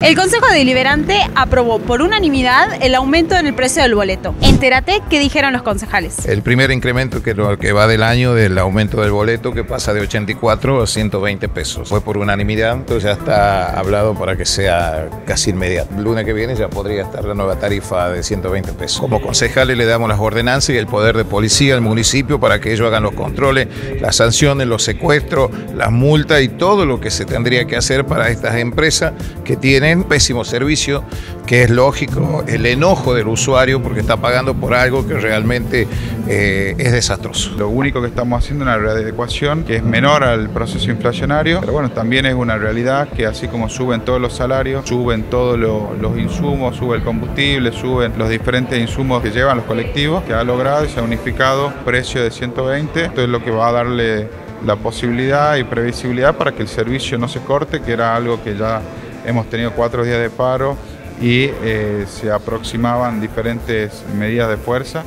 El Consejo Deliberante aprobó por unanimidad el aumento en el precio del boleto. Entérate qué dijeron los concejales. El primer incremento que, va del año del aumento del boleto que pasa de 84 a 120 pesos. Fue por unanimidad, entonces ya está hablado para que sea casi inmediato. El lunes que viene ya podría estar la nueva tarifa de 120 pesos. Como concejales le damos las ordenanzas y el poder de policía al municipio para que ellos hagan los controles, las sanciones, los secuestros, las multas y todo lo que se tendría que hacer para estas empresas que tienen pésimo servicio, que es lógico el enojo del usuario porque está pagando por algo que realmente eh, es desastroso. Lo único que estamos haciendo es una readecuación que es menor al proceso inflacionario, pero bueno, también es una realidad que así como suben todos los salarios, suben todos los insumos, sube el combustible, suben los diferentes insumos que llevan los colectivos, que ha logrado y se ha unificado precio de 120, esto es lo que va a darle la posibilidad y previsibilidad para que el servicio no se corte, que era algo que ya hemos tenido cuatro días de paro y eh, se aproximaban diferentes medidas de fuerza.